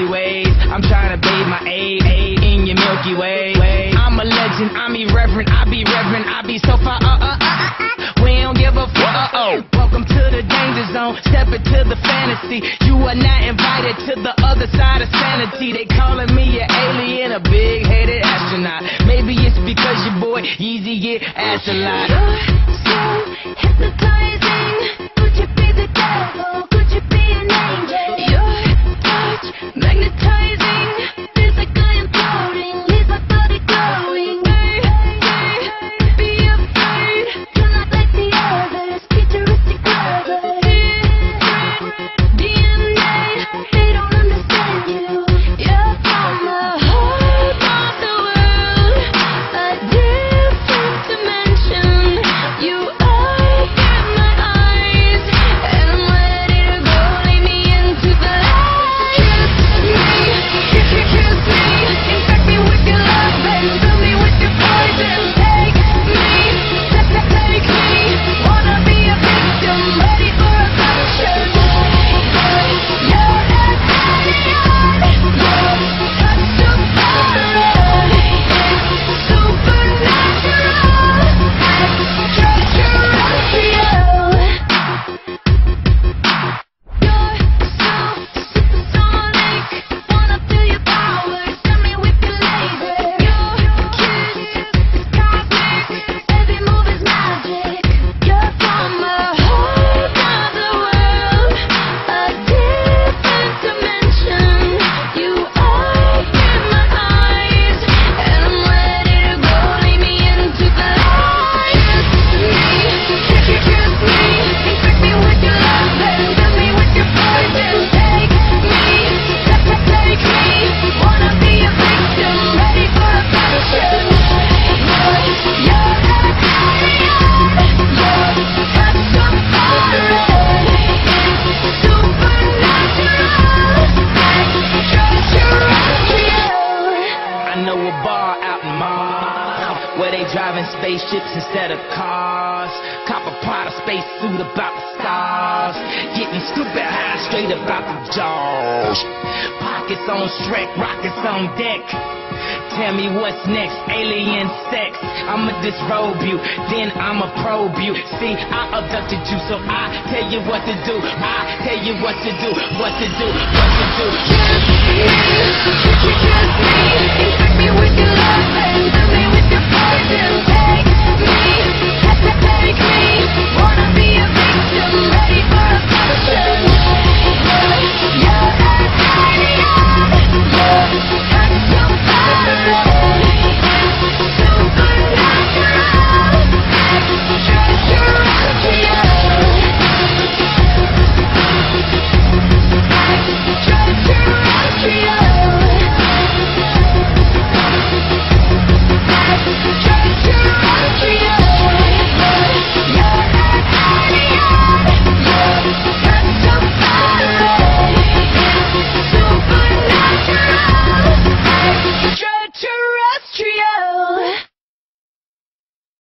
Milky Ways. I'm trying to bathe my aid in your Milky Way. I'm a legend, I'm irreverent, I be reverent, I be so far, uh, uh, uh, uh, we don't give a fuck, uh, oh. Welcome to the danger zone, step into the fantasy. You are not invited to the other side of sanity. They calling me an alien, a big-headed astronaut. Maybe it's because your boy Yeezy get astronaut. a lot. Where they driving spaceships instead of cars. Cop a of space suit about the stars. Getting stupid high straight about the jaws. Pockets on Shrek, rockets on deck. Tell me what's next, alien sex. I'ma disrobe you, then I'ma probe you. See, I abducted you, so I tell you what to do. I tell you what to do, what to do, what to do. Kiss me, kiss me,